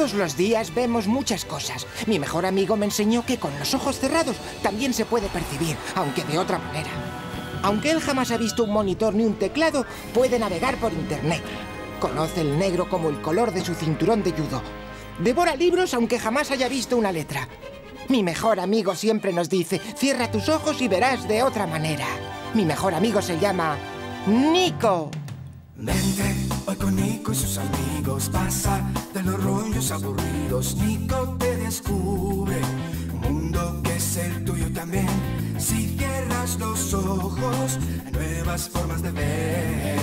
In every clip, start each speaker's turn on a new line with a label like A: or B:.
A: Todos los días vemos muchas cosas. Mi mejor amigo me enseñó que con los ojos cerrados también se puede percibir, aunque de otra manera. Aunque él jamás ha visto un monitor ni un teclado, puede navegar por Internet. Conoce el negro como el color de su cinturón de judo. Devora libros aunque jamás haya visto una letra. Mi mejor amigo siempre nos dice, cierra tus ojos y verás de otra manera. Mi mejor amigo se llama Nico.
B: Vente hoy con Nico y sus amigos, pasa de los rollos aburridos. Nico te descubre un mundo que es el tuyo también. Si cierras los ojos, nuevas formas de ver.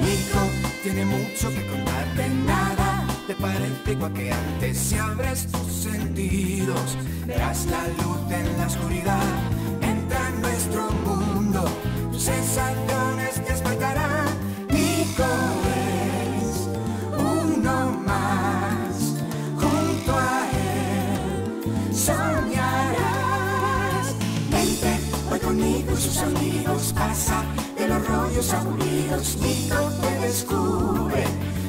B: Nico tiene mucho que contarte, nada te parece igual que antes. Si abres tus sentidos, verás la luz en la oscuridad. Entra en nuestro mundo, tus sensaciones amigos, pasa de los rollos aburridos. Nico te descubre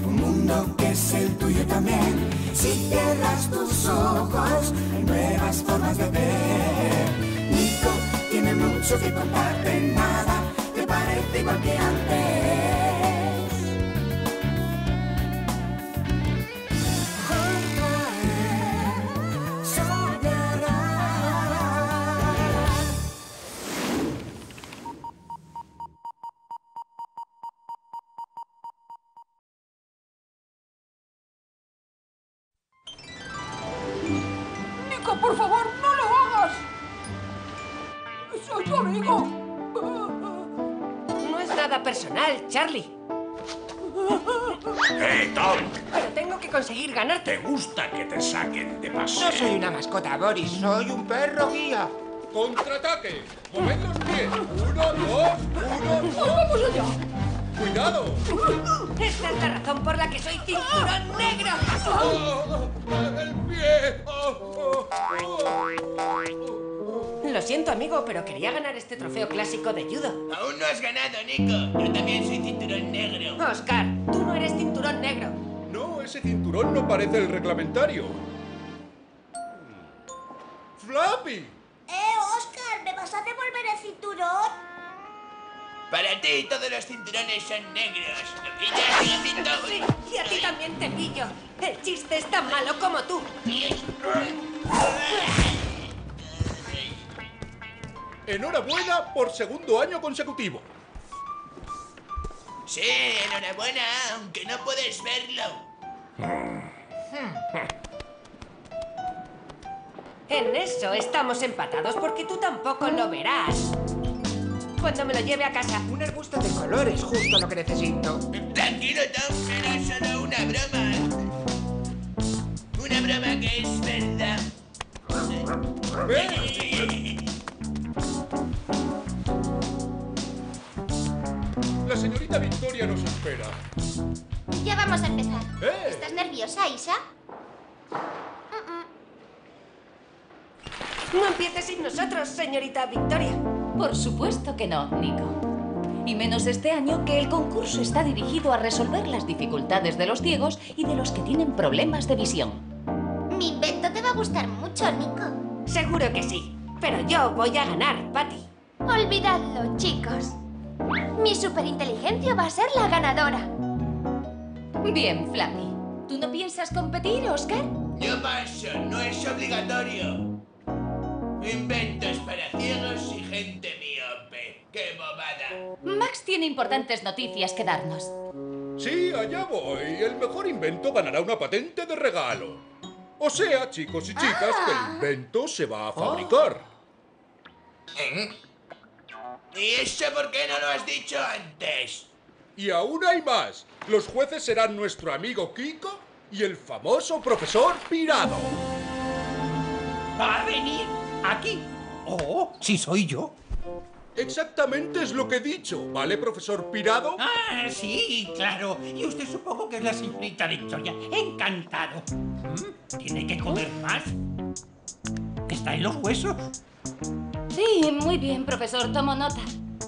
B: un mundo que es el tuyo también. Si cierras tus ojos, hay nuevas formas de ver. Nico tiene mucho que contarte, nada te parece igual que antes.
C: No soy
A: una mascota, Boris, soy un perro guía.
D: ¡Contraataque! ¡Moved los pies! ¡Uno, dos! ¡Uno, dos!
C: ¡Vamos allá!
D: ¡Cuidado!
E: Esta es la razón por la que soy cinturón negro.
D: ¡Oh! ¡El pie! ¡Oh, oh,
E: Lo siento, amigo, pero quería ganar este trofeo clásico de judo.
F: Aún no has ganado, Nico. Yo también soy cinturón negro.
E: Oscar, tú no eres cinturón negro.
D: No, ese cinturón no parece el reglamentario. ¡Flappy!
G: ¡Eh, Oscar! ¿Me vas a devolver el cinturón?
F: Para ti todos los cinturones son negros. ¿Lo pillas?
E: Sí, y a ti también te pillo. El chiste es tan malo como tú.
D: Enhorabuena por segundo año consecutivo.
F: Sí, enhorabuena, aunque no puedes verlo.
E: En eso estamos empatados porque tú tampoco lo verás. Cuando me lo lleve a casa.
A: Un arbusto de colores, justo lo que necesito.
F: Tranquilo, Tom, era solo una broma. Una broma que es verdad.
D: La señorita Victoria nos espera.
G: Ya vamos a empezar.
D: ¡Eh!
G: ¿Estás nerviosa, Isa?
E: No empieces sin nosotros, señorita Victoria.
H: Por supuesto que no, Nico. Y menos este año que el concurso está dirigido a resolver las dificultades de los ciegos y de los que tienen problemas de visión.
G: Mi invento te va a gustar mucho, Nico.
E: Seguro que sí. Pero yo voy a ganar, Patty.
G: Olvidadlo, chicos. Mi superinteligencia va a ser la ganadora.
H: Bien, Flappy. ¿Tú no piensas competir, Oscar?
F: Yo paso, no es obligatorio. Inventos para ciegos y gente miope. ¡Qué bobada!
H: Max tiene importantes noticias que darnos.
D: Sí, allá voy. El mejor invento ganará una patente de regalo. O sea, chicos y chicas, que el invento se va a fabricar.
F: ¿Eh? ¿Y eso por qué no lo has dicho antes?
D: Y aún hay más. Los jueces serán nuestro amigo Kiko y el famoso profesor Pirado.
I: ¿Va a venir aquí? Oh, sí soy yo.
D: Exactamente es lo que he dicho, ¿vale, profesor Pirado?
I: Ah, sí, claro. Y usted supongo que es la señorita Victoria. Encantado. ¿Mm? ¿Tiene que comer más? ¿Está en los huesos?
H: Sí, muy bien, profesor. Tomo nota.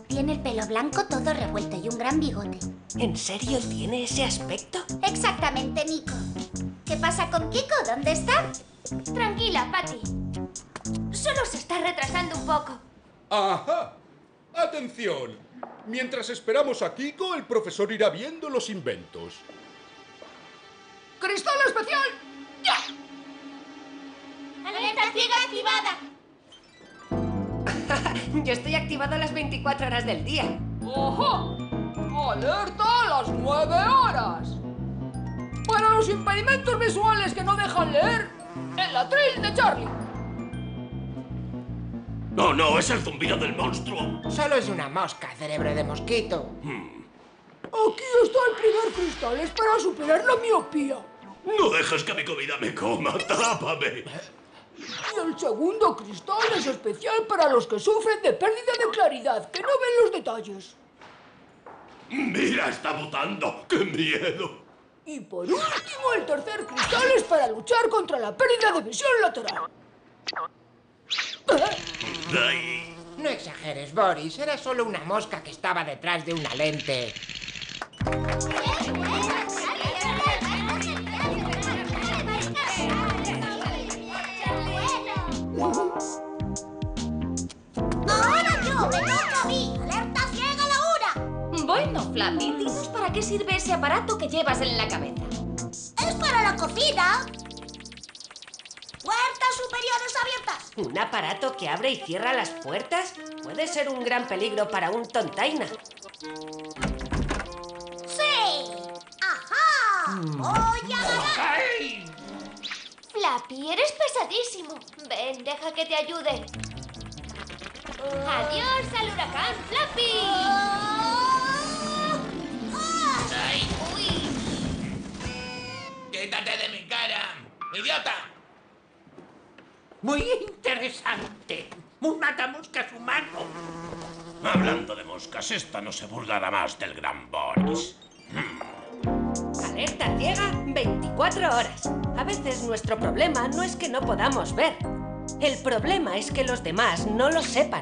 G: Tiene el pelo blanco todo revuelto y un gran bigote.
E: ¿En serio tiene ese aspecto?
G: Exactamente, Nico. ¿Qué pasa con Kiko? ¿Dónde está? Tranquila, Patty. Solo se está retrasando un poco.
D: ¡Ajá! ¡Atención! Mientras esperamos a Kiko, el profesor irá viendo los inventos.
C: ¡Cristal especial! ¡Ya!
G: ¡Alerta ciega activada!
E: Yo estoy activado las 24 horas del día.
C: ¡Ojo! ¡Alerta a las nueve horas! Para los impedimentos visuales que no dejan leer, el atril de Charlie.
J: No, no, es el zumbido del monstruo.
A: Solo es una mosca, cerebro de mosquito.
C: Aquí está el primer cristal, es para superar la miopía.
J: No dejes que mi comida me coma, tápame.
C: Y el segundo cristal es especial para los que sufren de pérdida de claridad, que no ven los detalles.
J: Mira, está botando. ¡Qué miedo!
C: Y por último, el tercer cristal es para luchar contra la pérdida de visión lateral.
A: No exageres, Boris. Era solo una mosca que estaba detrás de una lente.
H: Qué sirve ese aparato que llevas en la cabeza.
G: ¡Es para la cocina! ¡Puertas superiores abiertas!
E: ¿Un aparato que abre y cierra las puertas? Puede ser un gran peligro para un tontaina.
G: ¡Sí! ¡Ajá! ¡Voy a ganar!
I: ¡Ay!
G: Flappy, eres pesadísimo. Ven, deja que te ayude. Adiós al huracán, Flappy.
F: ¡Ay! ¡Quítate de mi cara! ¡Idiota!
I: Muy interesante. Un matamoscas humano.
J: Hablando de moscas, esta no se burlará más del gran Boris.
E: Alerta ciega 24 horas. A veces nuestro problema no es que no podamos ver. El problema es que los demás no lo sepan.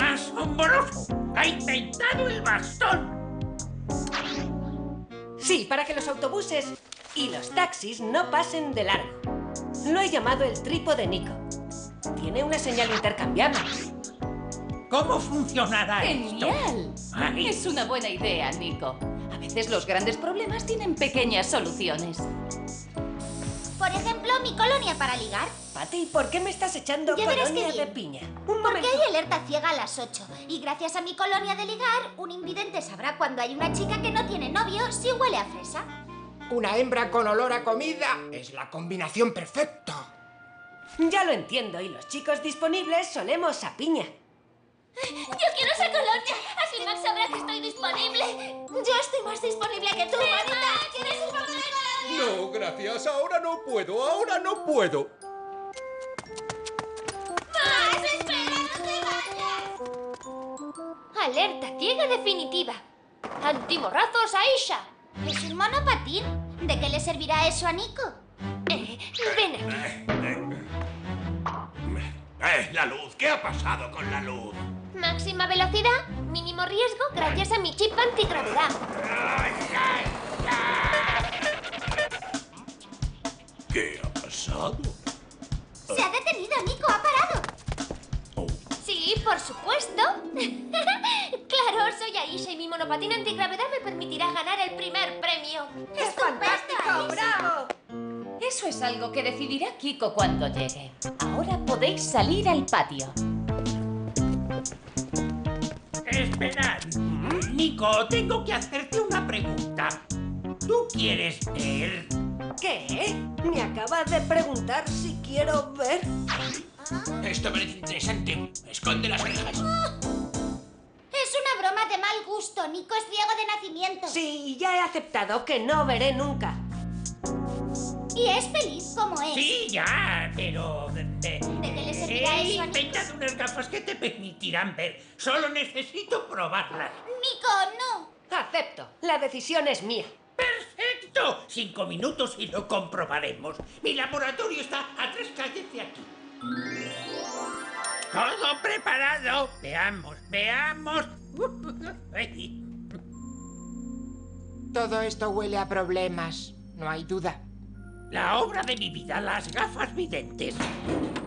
I: ¡Asombroso! ¡Ha inventado el bastón!
E: Sí, para que los autobuses y los taxis no pasen de largo. Lo he llamado el trípode Nico. Tiene una señal intercambiable.
I: ¿Cómo funcionará esto?
H: ¡Genial! Es una buena idea, Nico. A veces los grandes problemas tienen pequeñas soluciones.
G: Por ejemplo, mi colonia para ligar.
E: Patty, ¿por qué me estás echando
G: Ya verás
E: colonia
G: qué
E: de piña? Un
G: Porque
E: momento.
G: hay alerta ciega a las 8. Y gracias a mi colonia de ligar, un invidente sabrá cuando hay una chica que no tiene novio si huele a fresa.
A: Una hembra con olor a comida es la combinación perfecta.
E: Ya lo entiendo, y los chicos disponibles solemos a piña.
G: Yo quiero esa colonia. Así Max sabrá que estoy disponible. Yo estoy más disponible que tú, bonita. ¿Quieres un poco de colonia?
D: No, gracias. Ahora no puedo. Ahora no puedo.
G: ¡Max, espera! ¡No te vayas! Alerta ciega definitiva. Antimorrazos a Isha. ¿Es un monopatín? ¿De qué le servirá eso a Nico? Eh, ven aquí.
J: ¡Eh, la luz! ¿Qué ha pasado con la luz?
G: Máxima velocidad, mínimo riesgo gracias a mi chip antigravedad.
J: ¿Qué ha pasado?
G: Se ha detenido, Nico, ha parado.
J: Oh,
G: Sí, por supuesto. claro, soy Aisha y mi monopatín antigravedad me permitirá ganar el primer premio.
E: ¡Es fantástico! ¡Bravo!
H: Eso es algo que decidirá Kiko cuando llegue. Ahora podéis salir al patio.
I: Esperad. Nico, tengo que hacerte una pregunta. ¿Tú quieres ver?
E: ¿Qué? Me acaba de preguntar si quiero ver.
F: Esto parece interesante. Esconde las orejas.
G: Es una broma de mal gusto. Nico es ciego de nacimiento.
E: Sí, ya he aceptado que no veré nunca.
G: Y es feliz como es.
I: Sí, ya, pero... ¿De,
G: qué le servirá
I: He
G: eso a Nico?
I: inventado unas gafas que te permitirán ver. Solo necesito probarlas.
G: Nico, no.
E: Acepto. La decisión es mía.
I: Cinco minutos y lo comprobaremos. Mi laboratorio está a tres calles de aquí. Todo preparado. Veamos, veamos.
A: Todo esto huele a problemas. no hay duda.
I: La obra de mi vida, las gafas videntes,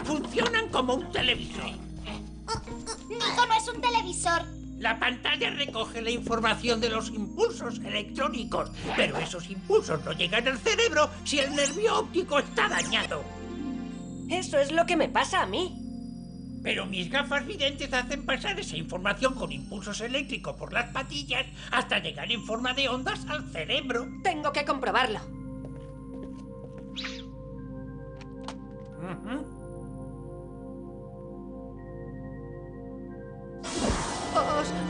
I: funcionan como un televisor.
G: Nico no es un televisor.
I: La pantalla recoge la información de los impulsos electrónicos, pero esos impulsos no llegan al cerebro si el nervio óptico está dañado.
E: Eso es lo que me pasa a mí.
I: Pero mis gafas videntes hacen pasar esa información con impulsos eléctricos por las patillas hasta llegar en forma de ondas al cerebro.
E: Tengo que comprobarlo.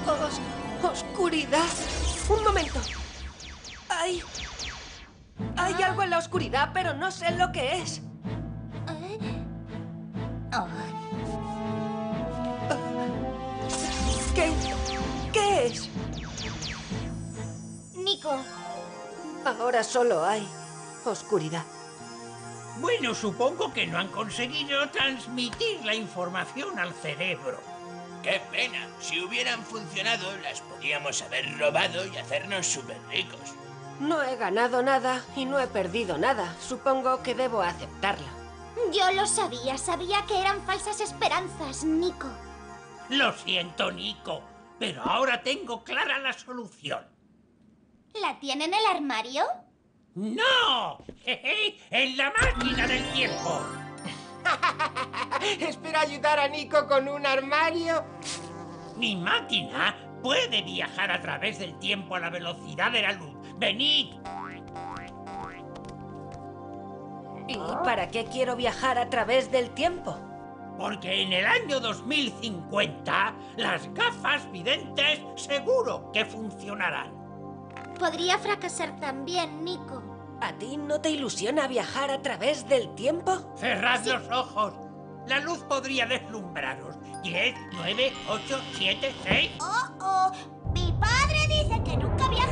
E: Os, oscuridad. Un momento. Hay. Hay algo en la oscuridad, pero no sé lo que es. ¿Qué? ¿Qué es?
G: Nico,
E: Ahora solo hay oscuridad.
I: Bueno, supongo que no han conseguido transmitir la información al cerebro.
F: ¡Qué pena! Si hubieran funcionado, las podíamos haber robado y hacernos súper ricos.
E: No he ganado nada y no he perdido nada. Supongo que debo aceptarlo.
G: yo lo sabía. Sabía que eran falsas esperanzas, Nico.
I: Lo siento, Nico, pero ahora tengo clara la solución.
G: ¿La tiene en el armario?
I: ¡No! Jeje, ¡En la máquina del tiempo!
A: Espero ayudar a Nico con un armario.
I: Mi máquina puede viajar a través del tiempo a la velocidad de la luz. ¡Venid!
E: ¿Y para qué quiero viajar a través del tiempo?
I: Porque en el año 2050 las gafas videntes seguro que funcionarán.
G: Podría fracasar también, Nico.
E: ¿A ti no te ilusiona viajar a través del tiempo?
I: Cerrad los ojos. La luz podría deslumbraros. 10, 9, 8, 7, 6.
G: ¡Oh, oh! Mi padre dice que nunca viajes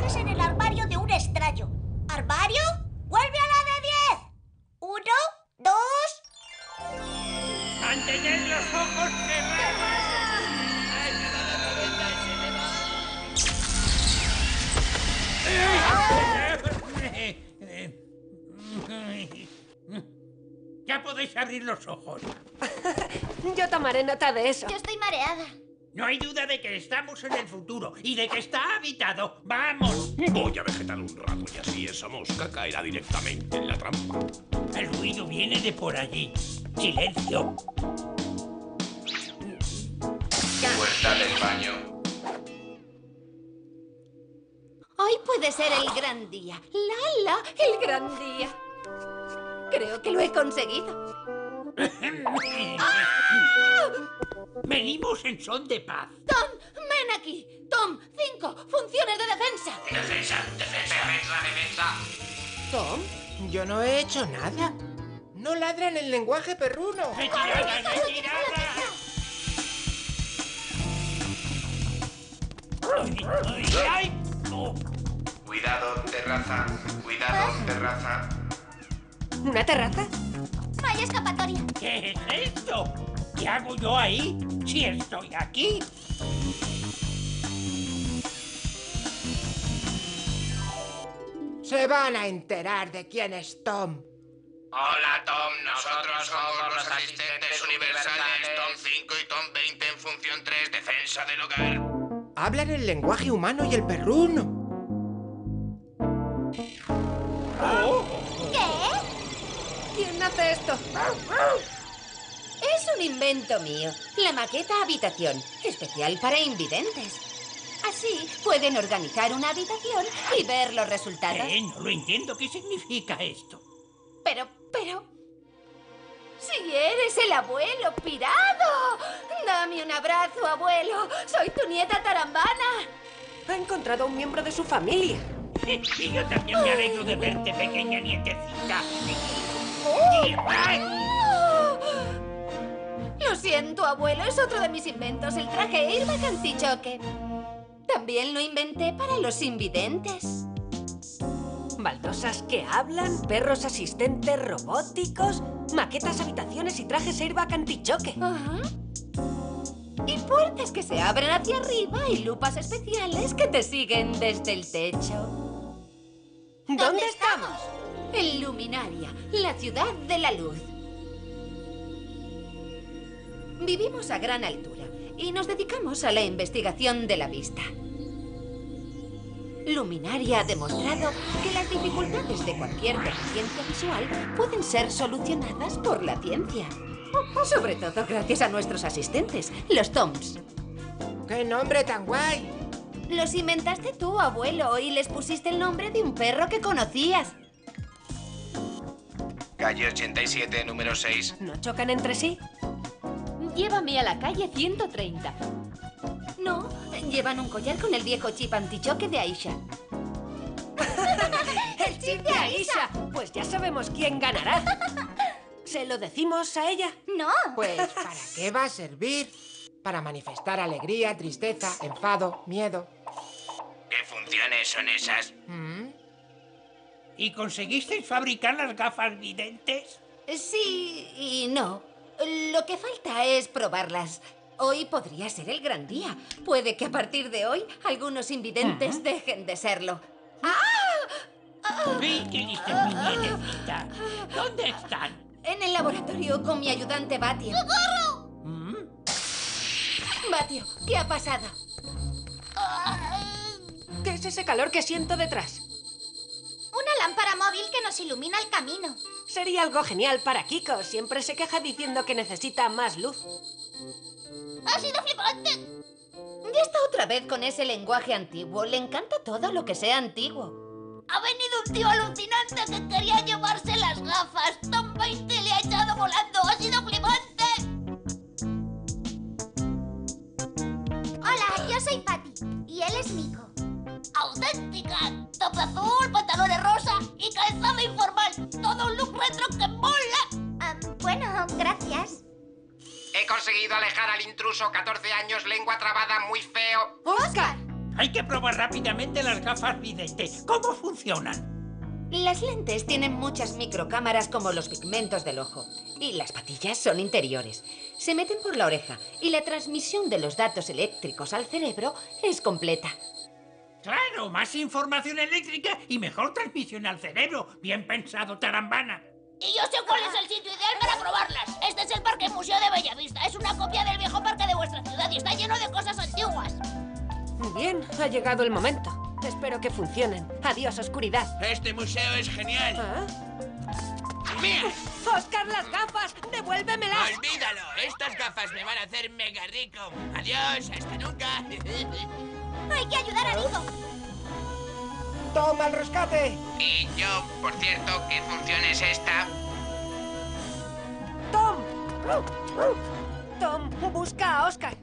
I: abrir los ojos.
E: Yo tomaré nota de eso.
G: Yo estoy mareada.
I: No hay duda de que estamos en el futuro y de que está habitado. ¡Vamos!
J: Voy a vegetar un rato y así esa mosca caerá directamente en la trampa.
I: El ruido viene de por allí. Silencio.
K: Puerta del baño.
L: Hoy puede ser el gran día. Lala, el gran día. Creo que lo he conseguido.
I: Venimos en son de paz.
L: Tom, ven aquí. Tom, cinco. Funciones de defensa.
F: Defensa, defensa.
K: Defensa, defensa.
A: Tom, yo no he hecho nada. No ladran el lenguaje perruno.
I: ¡Retirada, retirada!
K: Cuidado, terraza. Cuidado, terraza.
E: ¿Una terraza?
G: No hay escapatoria.
I: ¿Qué es esto? ¿Qué hago yo ahí? Si estoy aquí.
A: Se van a enterar de quién es Tom.
K: Hola, Tom. Nosotros somos los asistentes universales Tom 5 y Tom 20 en función 3, defensa del hogar.
A: Hablan el lenguaje humano y el perruno.
G: ¿Qué?
L: ¿Quién hace esto? Es un invento mío. La maqueta habitación, especial para invidentes. Así pueden organizar una habitación y ver los resultados.
I: Eh, no lo entiendo. ¿Qué significa esto?
L: Pero, pero... Si eres el abuelo pirado. Dame un abrazo, abuelo. Soy tu nieta tarambana.
E: Ha encontrado a un miembro de su familia.
I: Y yo también me alegro de verte, pequeña nietecita.
L: Lo siento, abuelo. Es otro de mis inventos, el traje airbag antichoque. También lo inventé para los invidentes.
E: Baldosas que hablan, perros asistentes robóticos, maquetas, habitaciones y trajes airbag antichoque.
L: Ajá. Y puertas que se abren hacia arriba y lupas especiales que te siguen desde el techo.
E: ¿Dónde estamos?
L: Luminaria, la ciudad de la luz. Vivimos a gran altura y nos dedicamos a la investigación de la vista. Luminaria ha demostrado que las dificultades de cualquier deficiencia visual pueden ser solucionadas por la ciencia. Sobre todo gracias a nuestros asistentes, los Toms.
A: ¡Qué nombre tan guay!
L: Los inventaste tú, abuelo, y les pusiste el nombre de un perro que conocías.
K: Calle 87, número 6.
E: ¿No chocan entre sí?
H: Llévame a la calle 130.
L: No, llevan un collar con el viejo chip antichoque de Aisha.
E: ¡El chip de Aisha! Pues ya sabemos quién ganará. ¿Se lo decimos a ella?
G: No.
A: Pues, ¿para qué va a servir? Para manifestar alegría, tristeza, enfado, miedo.
K: ¿Qué funciones son esas?
A: ¿Mm?
I: ¿Y conseguisteis fabricar las gafas videntes?
L: Sí y no. Lo que falta es probarlas. Hoy podría ser el gran día. Puede que a partir de hoy algunos invidentes dejen de serlo.
I: ¡Vi que diste mi nietecita! ¿Dónde están?
L: En el laboratorio con mi ayudante Batio.
I: ¿Mm?
L: Batio, ¿qué ha pasado?
E: ¿Qué es ese calor que siento detrás?
G: Móvil que nos ilumina el camino.
E: Sería algo genial para Kiko. Siempre se queja diciendo que necesita más luz.
G: ¡Ha sido flipante!
L: Ya está otra vez con ese lenguaje antiguo. Le encanta todo lo que sea antiguo.
G: Ha venido un tío alucinante que quería llevarse las gafas. Tom 20 le ha echado volando. ¡Ha sido flipante! Azul, pantalones rosa y calzado informal. Todo un look retro que mola. bueno, gracias.
K: He conseguido alejar al intruso 14 años, lengua trabada, muy feo.
E: ¡Oscar!
I: Hay que probar rápidamente las gafas videntes. ¿Cómo funcionan?
L: Las lentes tienen muchas microcámaras como los pigmentos del ojo. Y las patillas son interiores. Se meten por la oreja y la transmisión de los datos eléctricos al cerebro es completa.
I: Claro, más información eléctrica y mejor transmisión al cerebro. Bien pensado, tarambana.
G: Y yo sé cuál es el sitio ideal para probarlas. Este es el Parque Museo de Bellavista. Es una copia del viejo parque de vuestra ciudad y está lleno de cosas antiguas.
E: Bien, ha llegado el momento. Espero que funcionen. Adiós, oscuridad.
F: Este museo es genial.
E: ¿Ah?
F: ¡Mira!
E: ¡Oscar, las gafas! ¡Devuélvemelas!
F: ¡Olvídalo! Estas gafas me van a hacer mega rico. Adiós, hasta nunca.
G: Hay que ayudar a Nico.
A: ¡Toma el rescate!
K: Y yo, por cierto, ¿qué función es esta?
E: ¡Tom! Tom, busca a Oscar.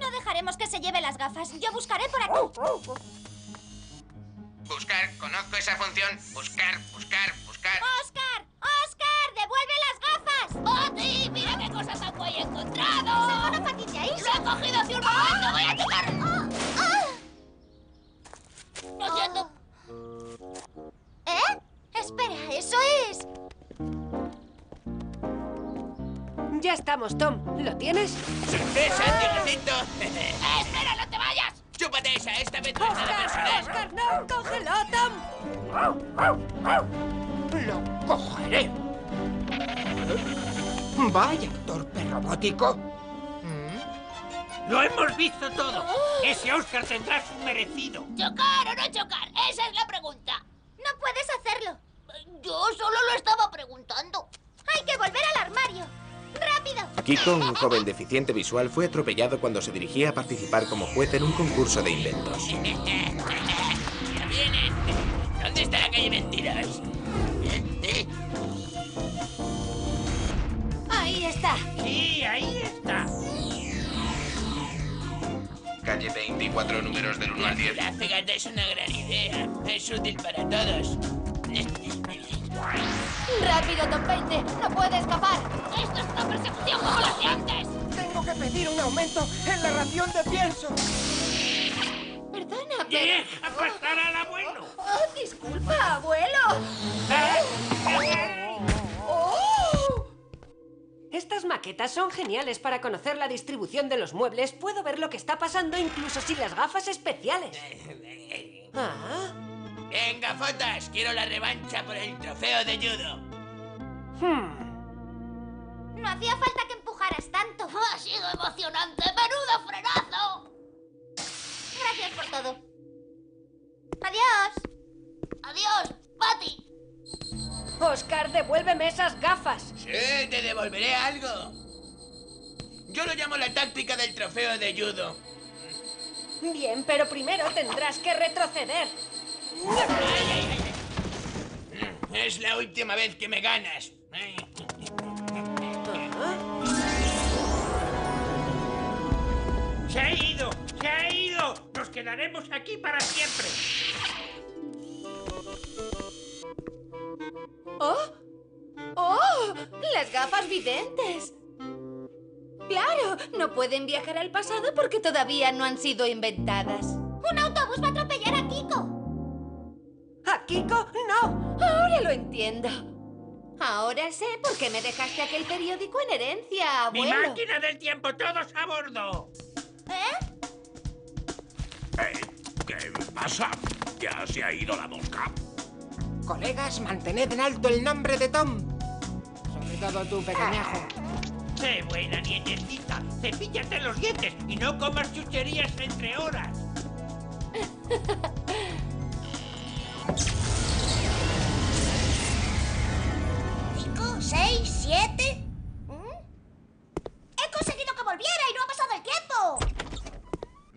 G: No dejaremos que se lleve las gafas. Yo buscaré por aquí.
K: Buscar, conozco esa función. Buscar, buscar, buscar.
G: ¡Oscar! ¡Oscar! ¡Devuelve las gafas! ¡Boti! ¡Mira qué cosas tan guay he encontrado! ¡Son una patilla ahí! ¡Lo he cogido hace un momento! ¡Voy a tocar! Espera, ¿eso es?
E: Ya estamos, Tom. ¿Lo tienes?
F: ¡Sorpresa, Dieguecito!
G: ¡Espera, no te vayas!
F: ¡Chúpate esa! Esta vez no es nada personal.
E: ¡Oscar, no! ¡Cógelo, Tom!
A: ¡Lo cogeré! Vaya, torpe robótico. ¿Mm?
I: ¡Lo hemos visto todo! Ese Oscar tendrá su merecido.
G: ¿Chocar o no chocar? Esa es la pregunta. No puedes hacerlo. Yo solo lo estaba preguntando. Hay que volver al armario. ¡Rápido!
M: Kiko, un joven deficiente visual, fue atropellado cuando se dirigía a participar como juez en un concurso de inventos.
F: ¡Ya vienen! ¿Dónde está la calle Mentiras? ¿Eh? ¿Eh?
L: Ahí está.
I: Sí, ahí está.
K: Calle 24, números del 1 al 10.
F: La cegata es una gran idea. Es útil para todos.
L: ¡Rápido, Tom 20! ¡No puede escapar!
G: ¡Esto es una persecución como las de antes!
A: Tengo que pedir un aumento en la ración de pienso.
L: Perdona, pero...
I: ¡Deja pasar al abuelo!
L: Oh, disculpa, abuelo.
I: ¿Eh?
L: ¡Oh!
E: Estas maquetas son geniales para conocer la distribución de los muebles. Puedo ver lo que está pasando incluso sin las gafas especiales. Ah,
F: Venga, fotas, quiero la revancha por el trofeo de judo.
G: No hacía falta que empujaras tanto. Ha sido emocionante. ¡Menudo frenazo! Gracias por todo. Adiós. Adiós, Patty.
E: Oscar, devuélveme esas gafas.
F: Sí, te devolveré algo. Yo lo llamo la táctica del trofeo de judo.
E: Bien, pero primero tendrás que retroceder.
F: Es la última vez que me ganas.
I: ¡Se ha ido! ¡Se ha ido! Nos quedaremos aquí para siempre.
L: ¡Oh! ¡Oh! ¡Las gafas videntes! Claro, no pueden viajar al pasado porque todavía no han sido inventadas.
G: Un autobús va a atropellar a Kiko.
E: ¿A Kiko? No.
L: Ahora lo entiendo. Ahora sé por qué me dejaste aquel periódico en herencia,
I: ¡Mi
L: abuelo.
I: máquina del tiempo! ¡Todos a bordo!
G: ¿Eh?
J: Eh, ¿Qué pasa? ¿Ya se ha ido la mosca?
A: Colegas, mantened en alto el nombre de Tom. Sobre todo tú, pequeñajo.
I: ¡Qué buena nietecita! Cepíllate los dientes y no comas chucherías entre horas.
G: ¿Seis? ¿Siete? ¿Mm? He conseguido que volviera y no ha pasado el tiempo.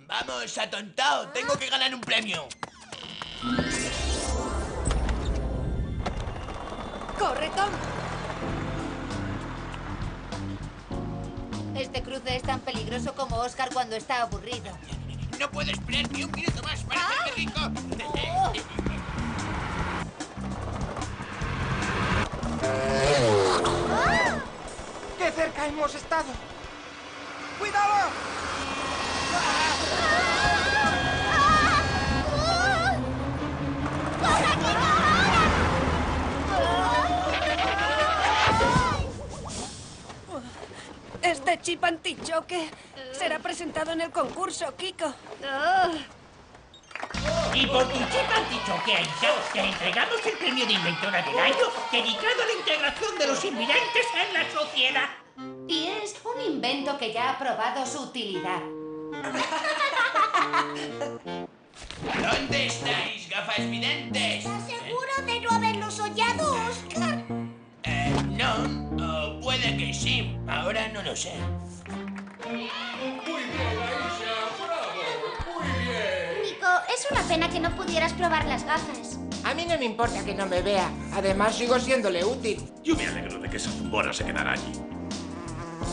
F: Vamos, atontado. Tengo que ganar un premio.
E: ¡Corre, Tom!
L: Este cruce es tan peligroso como Oscar cuando está aburrido.
F: No puedo esperar ni un minuto más para hacerte rico.
A: ¡Qué cerca hemos estado! ¡Cuidado!
E: Este chip antichoque será presentado en el concurso, Kiko.
I: Y por tu chip antichoque, Aisha, te entregamos el premio de inventora del año dedicado a la integración de los invidentes en la sociedad.
L: Invento que ya ha probado su utilidad.
F: ¿Dónde estáis, gafas videntes?
G: ¿Estás seguro de no haberlos hollado, Oscar?
F: Eh, no, o puede que sí. Ahora no lo sé.
D: Muy bien, Aisha, bravo, muy bien.
G: Nico, es una pena que no pudieras probar las gafas.
A: A mí no me importa que no me vea. Además, sigo siéndole útil.
J: Yo me alegro de que esa zumbona se quedara allí.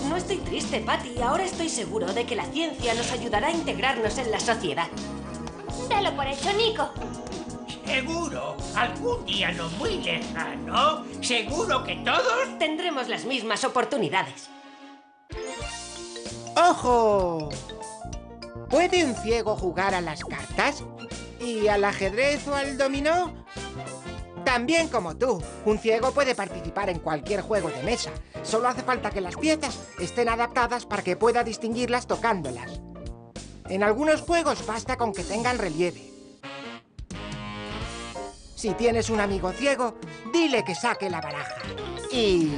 E: No estoy triste, Patty. Ahora estoy seguro de que la ciencia nos ayudará a integrarnos en la sociedad.
G: Dalo por hecho, Nico.
I: Seguro, algún día no muy lejano, seguro que todos...
E: Tendremos las mismas oportunidades.
A: ¡Ojo! ¿Puede un ciego jugar a las cartas? ¿Y al ajedrez o al dominó? También como tú, un ciego puede participar en cualquier juego de mesa. Solo hace falta que las piezas estén adaptadas para que pueda distinguirlas tocándolas. En algunos juegos basta con que tengan relieve. Si tienes un amigo ciego, dile que saque la baraja. Y...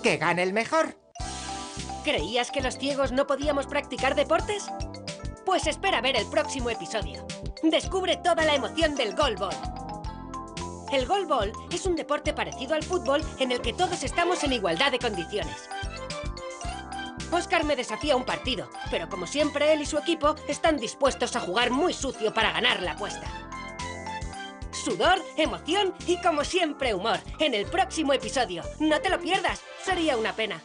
A: que gane el mejor.
E: ¿Creías que los ciegos no podíamos practicar deportes? Pues espera ver el próximo episodio. Descubre toda la emoción del goalball. El goalball es un deporte parecido al fútbol en el que todos estamos en igualdad de condiciones. Oscar me desafía un partido, pero como siempre él y su equipo están dispuestos a jugar muy sucio para ganar la apuesta. Sudor, emoción y como siempre humor en el próximo episodio. No te lo pierdas, sería una pena.